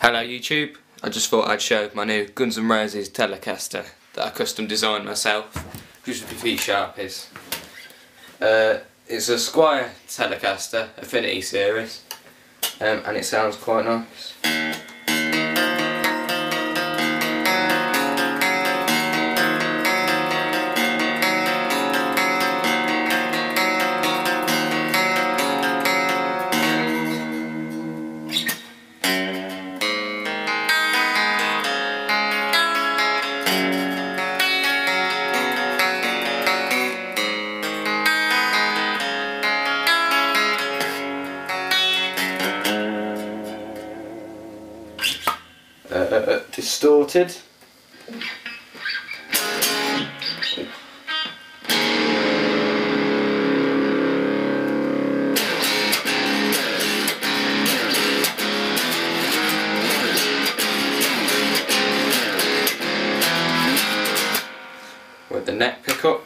Hello YouTube, I just thought I'd show my new Guns N' Roses Telecaster that I custom designed myself, just with the V-Sharpies. Uh, it's a Squier Telecaster Affinity series um, and it sounds quite nice. uh, distorted. with the neck pickup